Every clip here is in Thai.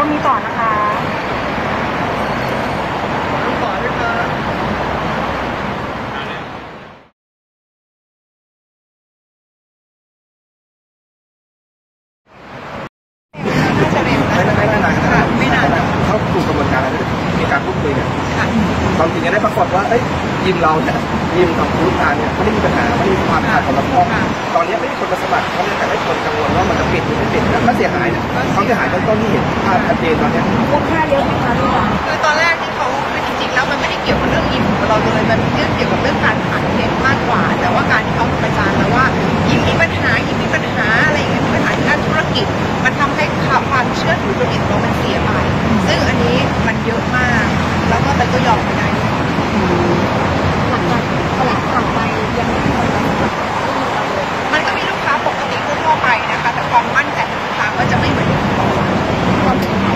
ก็มีต่อนะ ความจริงจะได้ปรากฏว่าเอ้ยยิมเราเนี่ยยิมของคุณตาเนี่ยไม่ได้มีปัญหาไม่ได้มีความขาดของลำคอตอนนี้ไม่มีคนมาสมัครเขาเนี่ยแต่ได้คนกังวลว่ามันจะปิดหรือไม่ปิดนะถ้าเสียหายเนี่ยเขาเสียหายต้นต้นนี่เห็นภาพชัดเจนตอนนี้พวกค่าเยอะไหมคะลูกคือตอนแรก 我讲了一百多。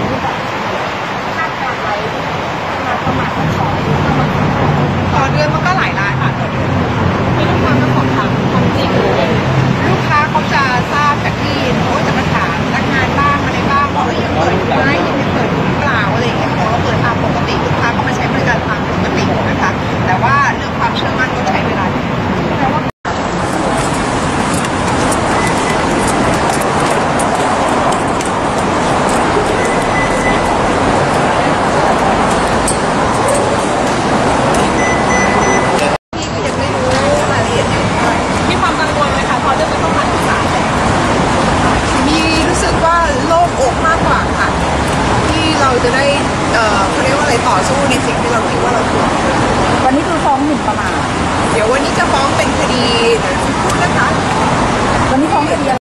ต่อสู้ในสิ่งที่เราคิดว่าเราถูกวันนี้คือฟ้องหมิ่นประมาทเดี๋ยววันนี้จะฟ้องเป็นคดี